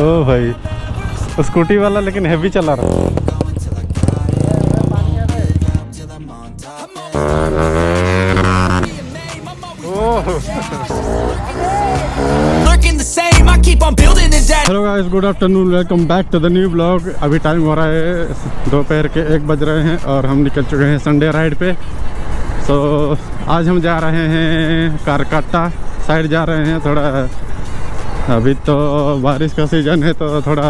ओ भाई स्कूटी वाला लेकिन हैवी चला रहा है। Hello guys good afternoon welcome back to the new blog अभी टाइम हो रहा है दोपहर के एक बज रहे हैं और हम निकल चुके हैं संडे राइड पे। सो so, आज हम जा रहे हैं कारकाटा साइड जा रहे हैं थोड़ा अभी तो बारिश का सीज़न है तो थोड़ा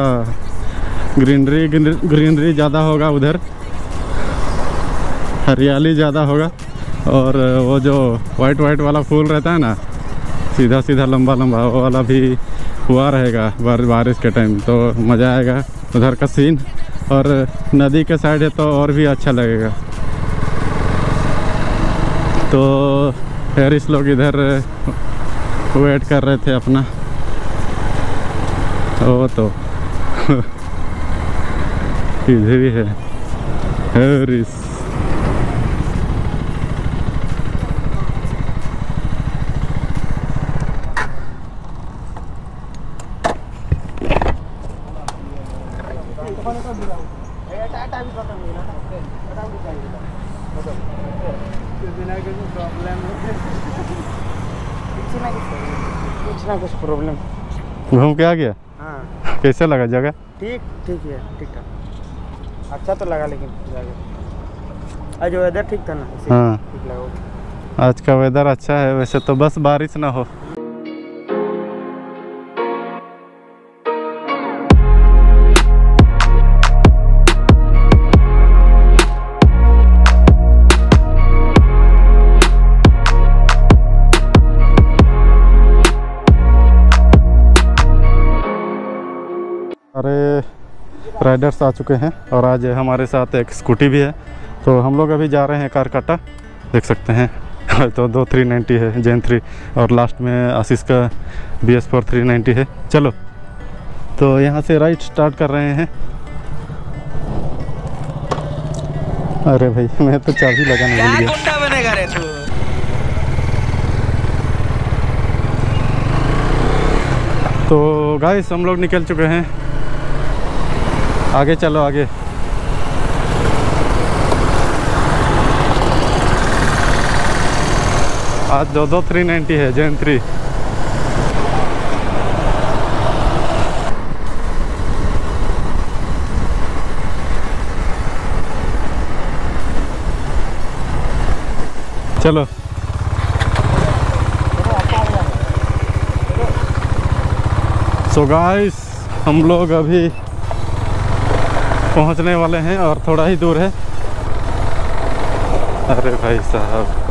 ग्रीनरी ग्रीनरी ज़्यादा होगा उधर। हरियाली ज़्यादा होगा और वो जो वाइट वाइट वाला फूल रहता है ना सीधा सीधा लंबा लंबा वो वाला भी हुआ रहेगा बार, बारिश के टाइम तो मज़ा आएगा उधर का सीन और नदी के साइड है तो और भी अच्छा लगेगा। तो पेरिस लोग इधर वेट कर रहे थे अपना। ओ तो। इधर ही है। ना कुछ प्रॉब्लम घूम के आ गया? हाँ। कैसे लगा जगह? ठीक ठीक है ठीक ठाक अच्छा तो लगा लेकिन आज वेदर ठीक था ना हाँ। ठीक लगा। आज का वेदर अच्छा है वैसे तो बस बारिश ना हो। अरे राइडर्स आ चुके हैं और आज हमारे साथ एक स्कूटी भी है। तो हम लोग अभी जा रहे हैं कारकाटा देख सकते हैं। तो दो थ्री नाइन्टी है जैन थ्री और लास्ट में आशीष का B S four three ninety है। चलो तो यहाँ से राइड स्टार्ट कर रहे हैं। अरे भाई मैं तो चाबी लगाना भूल गया। बनेगा रे तू। तो गाइस हम लोग निकल चुके हैं। आगे चलो, आगे। आज दो दो थ्री नाइन्टी है जैन थ्री चलो। सो so गाइस हम लोग अभी पहुँचने वाले हैं और थोड़ा ही दूर है। अरे भाई साहब।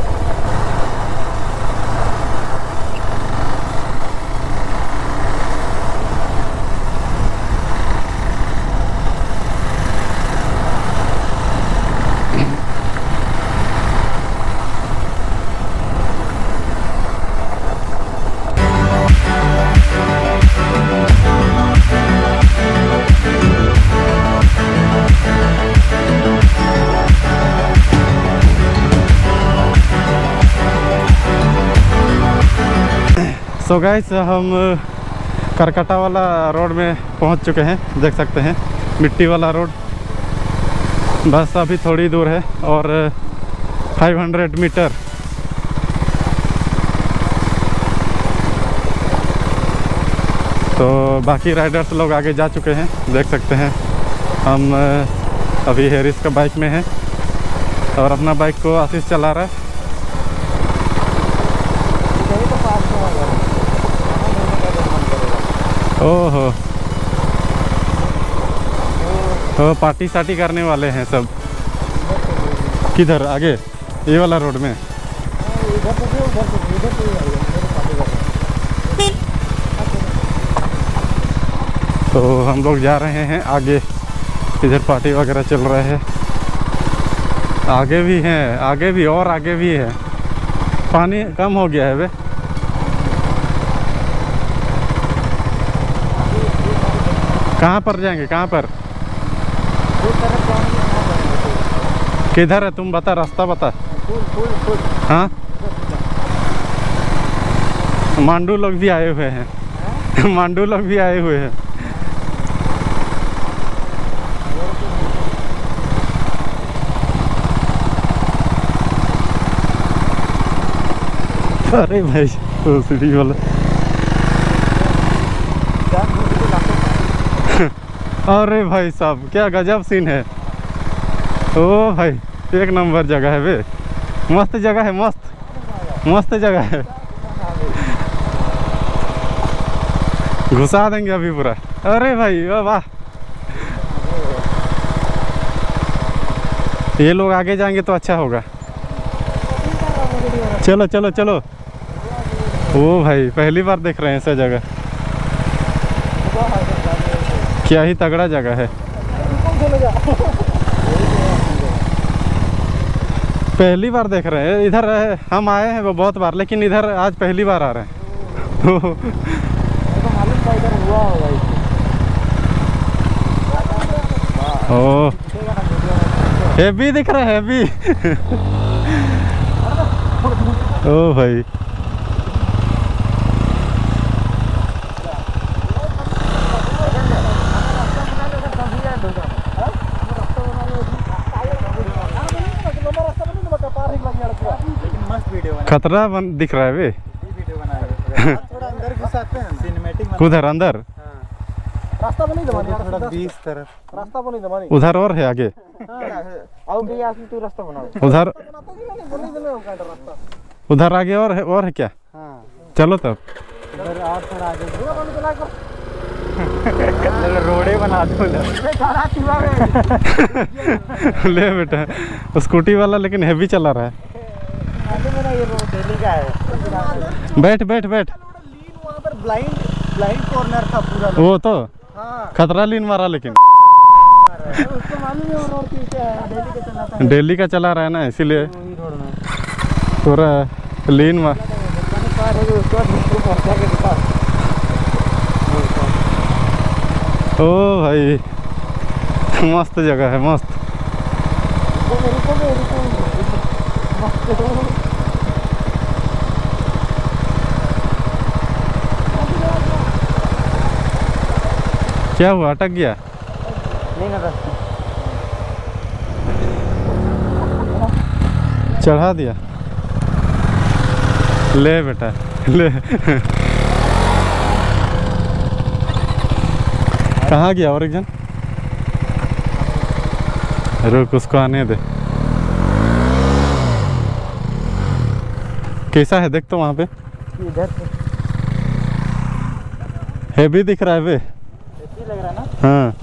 सो so गाइस हम करकटा वाला रोड में पहुँच चुके हैं, देख सकते हैं, मिट्टी वाला रोड बस अभी थोड़ी दूर है और 500 मीटर तो बाकी राइडर्स लोग आगे जा चुके हैं, देख सकते हैं। हम अभी हेरिस का बाइक में हैं और अपना बाइक को आशीष चला रहा है यही तो पास में होगा ओहो। तो पार्टी सार्टी करने वाले हैं सब। किधर? आगे? ये वाला रोड में। तो हम लोग जा रहे हैं आगे। इधर पार्टी वगैरह चल रहा है। आगे भी हैं, आगे भी और आगे भी है। पानी कम हो गया है बे। कहाँ पर जाएँगे? कहाँ पर? किधर है? तुम बता, रास्ता बता। हाँ? मांडू लोग भी आए हुए हैं। मांडू लोग भी आए हुए हैं। अरे भाई वो सीढ़ी वाला अरे भाई साहब, क्या गजब सीन है। ओ भाई, एक नंबर जगह है बे। मस्त जगह है, मस्त। मस्त जगह है। घुसा देंगे अभी पूरा। अरे भाई वाह वाह। ये लोग आगे जाएँगे तो अच्छा होगा। चलो चलो चलो। ओ भाई, पहली बार देख रहे हैं ऐसा जगह। क्या ही तगड़ा जगह है। पहली बार देख रहे हैं। इधर, हम आए हैं वो बहुत बार, लेकिन इधर आज पहली बार आ रहे हैं। ओ हेवी दिख रहा है हेवी ओ भाई। खतरा बन दिख रहा है बे वीडियो बनाया थोड़ा अंदर घुसाते हैं सिनेमैटिक उधर अंदर रास्ता बनी दमानी थोड़ा बीस तरफ़। रास्ता बनी दमानी उधर और है आगे। आओ तू रास्ता बनाओ। उधर उधर आगे और है और है क्या? हाँ। चलो तब। इधर और थोड़ा आगे। पूरा बंद चला कर रोडे बना दो ले बेटा स्कूटी वाला लेकिन हैवी चला रहा है। ये रोड दिल्ली का है। बैठ बैठ बैठ। पर ब्लाइंड ब्लाइंड कॉर्नर था पूरा वो तो? हाँ खतरा लीन मारा लेकिन। वो दिल्ली के चला रहा है ना इसीलिए। पूरा लीन मार ओ भाई मस्त जगह है मस्त रुको रुको रुको मस्त क्या हुआ? अटक गया? नहीं ना चढ़ा दिया? ले बेटा ले। कहाँ गया और एक जन? रुक उसको आने दे। कैसा है? देख तो वहाँ पे। इधर हैवी दिख रहा है ऐसे ही।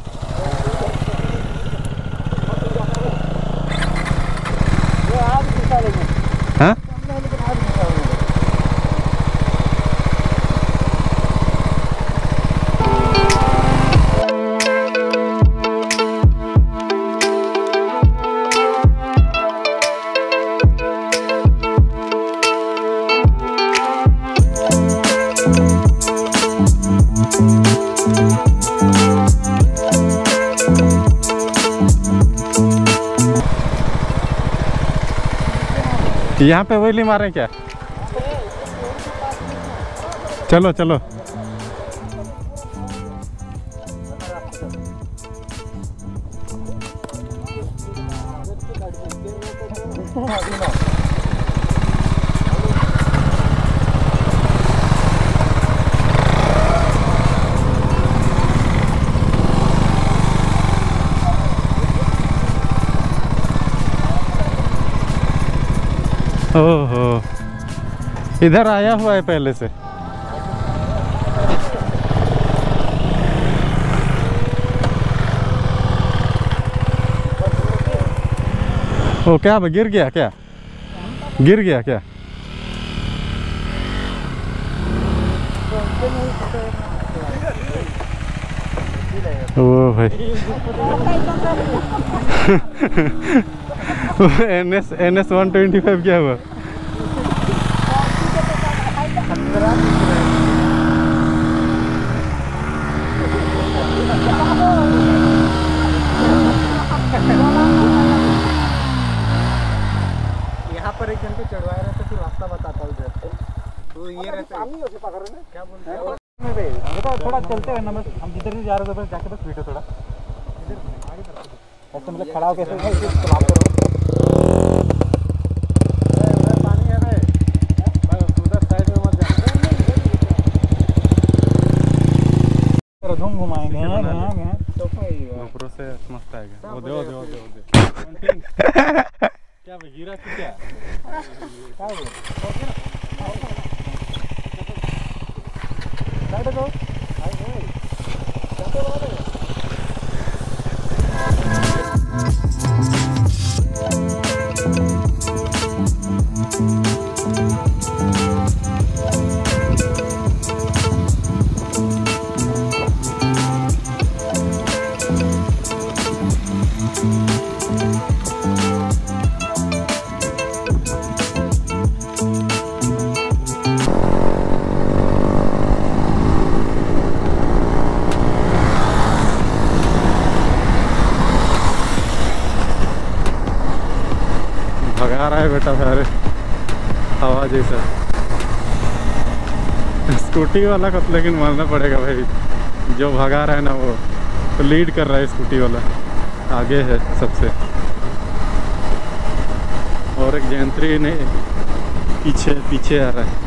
यहाँ पे वही मारे क्या? चलो चलो। ओहो। इधर आया हुआ है पहले से। ओ, क्या गिर गया क्या? गिर गया क्या? ओ भाई। N S N S one twenty five क्या हुआ? यहाँ पर एक जन को चढ़वाया रहता फिर रास्ता बताता उधर। तो ये रहता। है बे देखो थोड़ा चलते हैं ना बस हम जिधर भी जा रहे थे बस जाके बस वीडियो थोड़ा। ऐसे मतलब खड़ा होकर ऐसे ऐसे सलाम करो पानी है बे बस उधर साइड में मत जा धूम घुमाएँगे हाँ हाँ हाँ ऊपर से मस्त आएगा वो दे वो दे वो दे क्या बे गिरा कि क्या साइड दो भगा रहा है बेटा, सारे हवा जैसा स्कूटी वाला का तो लेकिन मानना पड़ेगा भाई, जो भगा रहा है ना वो तो लीड कर रहा है स्कूटी वाला, आगे है सबसे। और एक जयंत्री ने पीछे पीछे आ रहा है।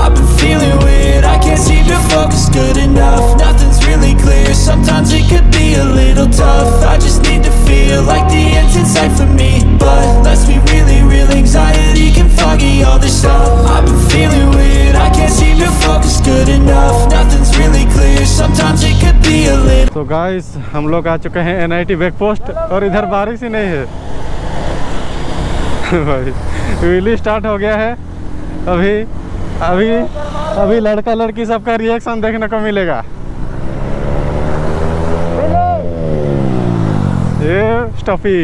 I've been feeling weird, I can't seem to focus good enough Nothing's really clear, sometimes it could be a little tough I just need to feel like the end's in sight for me But let's be really real, anxiety can foggy all this stuff I've been feeling weird, I can't seem to focus good enough Nothing's really clear, sometimes it could be a little तो guys हम लोग आ चुके हैं N I T back post और इधर बारिश ही नहीं है भाई व्हीली स्टार्ट हो गया है अभी अभी अभी लड़का लड़की सबका रिएक्शन देखने को मिलेगा। ये स्टफी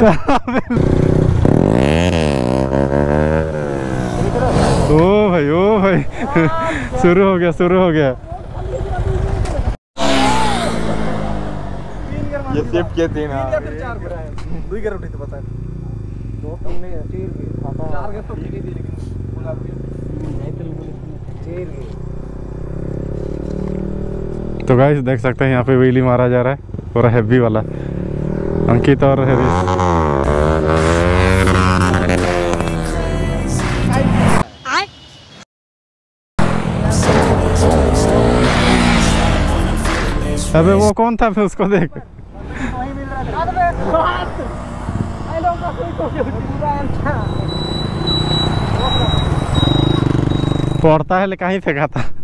ओ भाई ओ भाई। शुरू हो गया, शुरू हो गया। ये सेफ़ किए थे ना दुई गियर उठी तो पता है। दो तुमने तीर के। पापा चार गियर तो गिरी थी लेकिन बुला दिया चार गियर तो गाइस देख सकते हैं यहाँ पे व्हीली मारा जा रहा है। पूरा हैवी वाला। अंकित और हरीश अबे वो कौन था फिर उसको देख? God! पड़ता है लेकिन कहीं फेंका था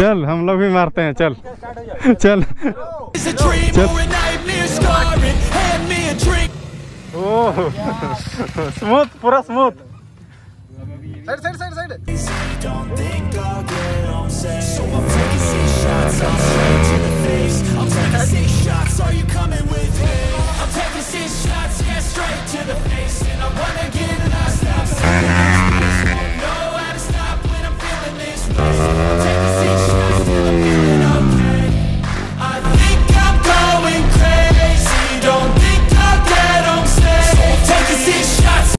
चल हम लोग भी मारते हैं चल। चल। चल। स्मूथ पूरा स्मूथ। Uh,